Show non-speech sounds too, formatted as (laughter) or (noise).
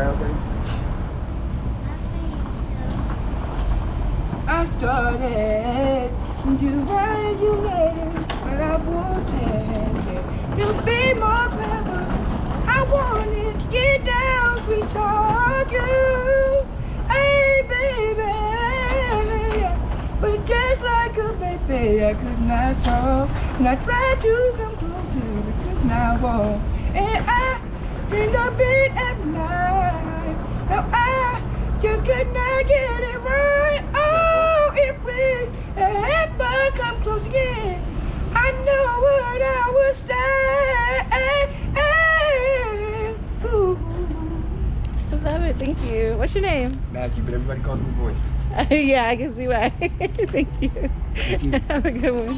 I started to write you letters, but I wanted to be more clever. I wanted to get down, sweet talk you, hey baby. But just like a baby, I could not talk, and I tried to come closer, but could not walk. And I dreamed of it at night. Now I just could not get it right. Oh, if we ever come close again, I know what I would say. Ooh. I love it. Thank you. What's your name? Matthew, but everybody calls me voice. (laughs) yeah, I can see why. (laughs) Thank you. Thank you. (laughs) Have a good one.